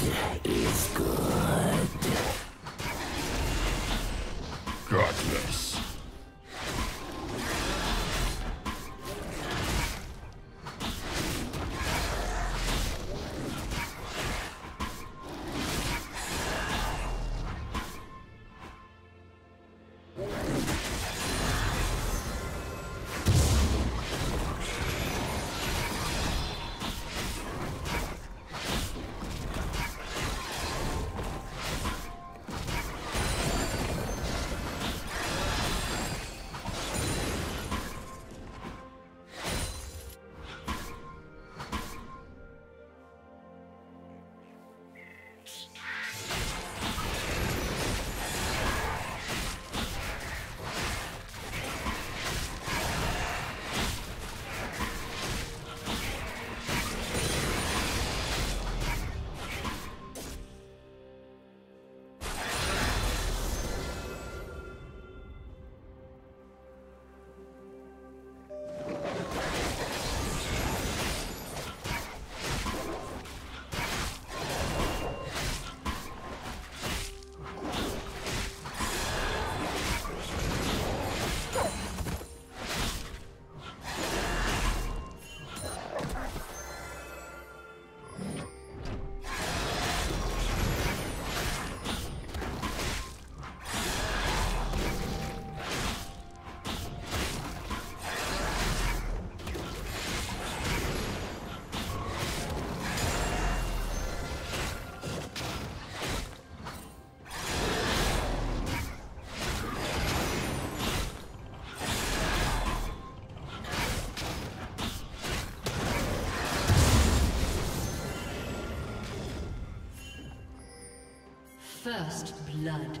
Godless. First blood.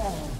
Soon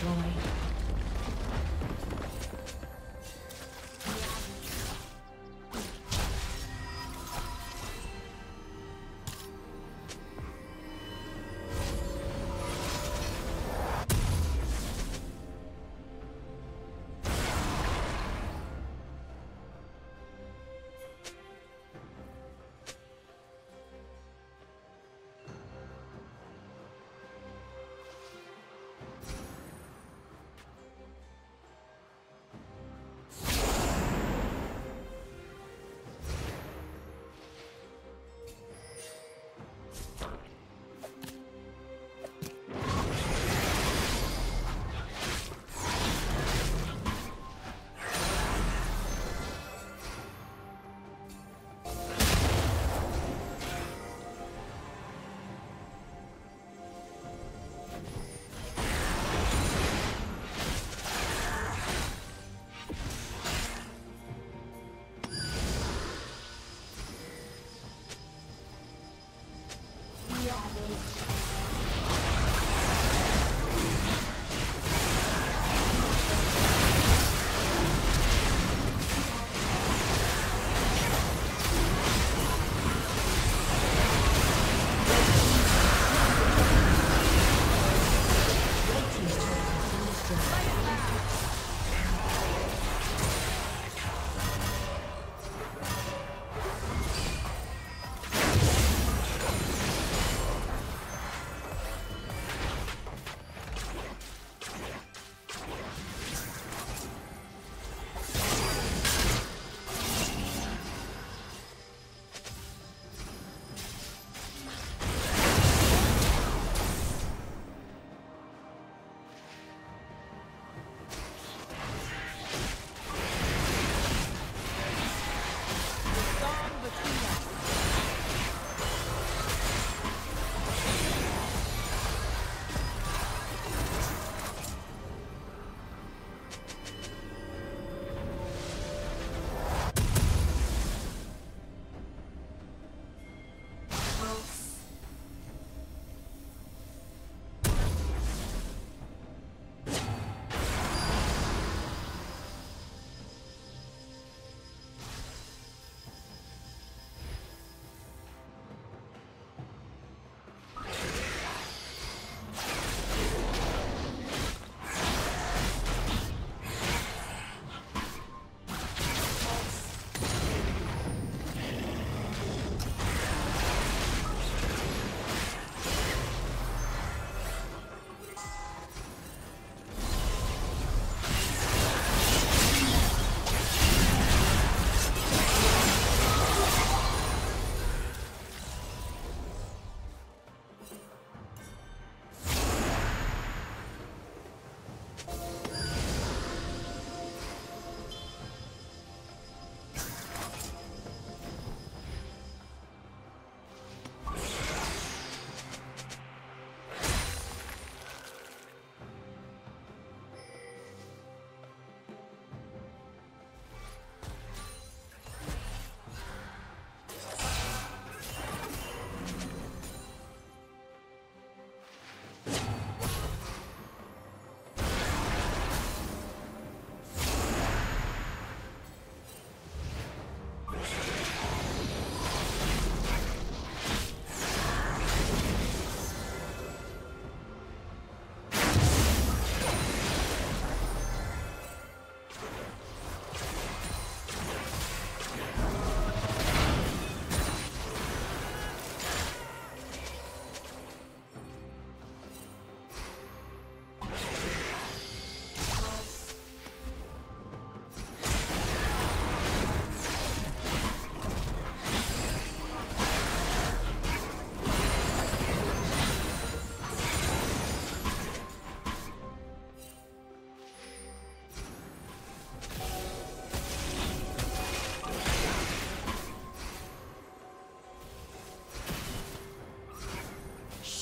Destroyed.